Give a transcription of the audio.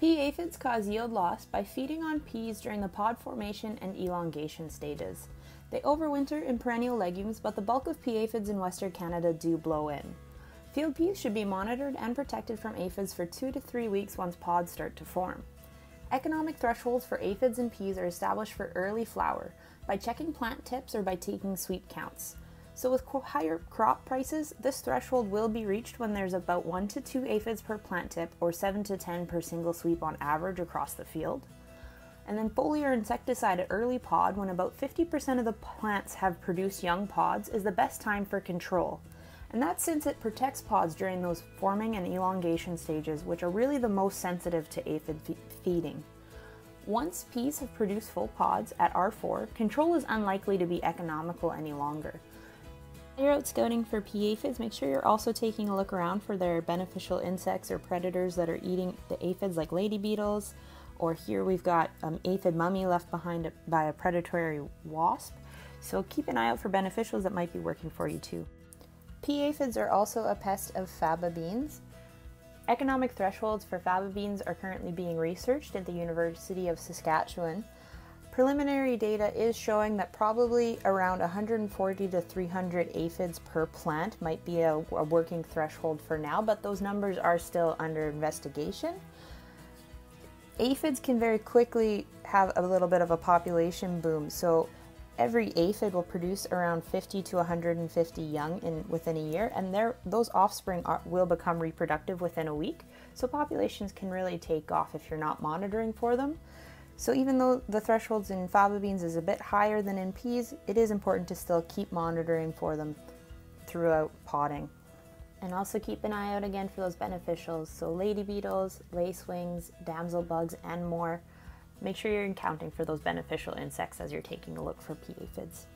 Pea aphids cause yield loss by feeding on peas during the pod formation and elongation stages. They overwinter in perennial legumes, but the bulk of pea aphids in Western Canada do blow in. Field peas should be monitored and protected from aphids for two to three weeks once pods start to form. Economic thresholds for aphids and peas are established for early flower by checking plant tips or by taking sweep counts. So with higher crop prices, this threshold will be reached when there's about 1 to 2 aphids per plant tip or 7 to 10 per single sweep on average across the field. And then foliar insecticide at early pod when about 50% of the plants have produced young pods is the best time for control. And that's since it protects pods during those forming and elongation stages, which are really the most sensitive to aphid feeding. Once peas have produced full pods at R4, control is unlikely to be economical any longer. You're out scouting for pea aphids, make sure you're also taking a look around for their beneficial insects or predators that are eating the aphids like lady beetles, or here we've got um, aphid mummy left behind by a predatory wasp. So keep an eye out for beneficials that might be working for you too. Pea aphids are also a pest of faba beans. Economic thresholds for faba beans are currently being researched at the University of Saskatchewan. Preliminary data is showing that probably around 140 to 300 aphids per plant might be a, a, working threshold for now, but those numbers are still under investigation. Aphids can very quickly have a little bit of a population boom, so every aphid will produce around 50 to 150 young in within a year, and those offspring are, will become reproductive within a week. So populations can really take off if you're not monitoring for them. So even though the thresholds in faba beans is a bit higher than in peas, it is important to still keep monitoring for them throughout podding. And also keep an eye out again for those beneficials, so lady beetles, lacewings, damsel bugs, and more. Make sure you're accounting for those beneficial insects as you're taking a look for pea aphids.